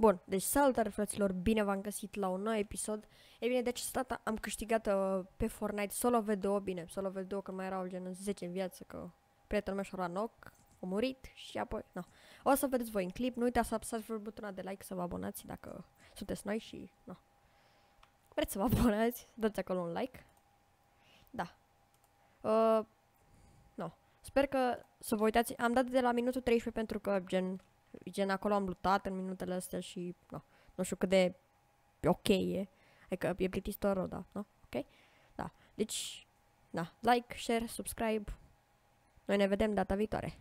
Bun, deci salutare fraților, bine v-am găsit la un nou episod. E bine, de această dată am câștigat uh, pe Fortnite solo V2, bine, solo V2 că mai erau gen 10 în viață, că prietenul meu și-a luat knock, a murit și apoi, no. O să vedeți voi în clip, nu uitați să apăsați pe butonul de like să vă abonați dacă sunteți noi și, no. Vreți să vă abonați, dați acolo un like. Da. Uh, no. Sper că să vă uitați, am dat de la minutul 13 pentru că gen gen acolo am luptat în minutele astea și no, nu știu cât de ok e. Adică e plictisitor rău, da, nu? Ok? Da. Deci, da, like, share, subscribe. Noi ne vedem data viitoare.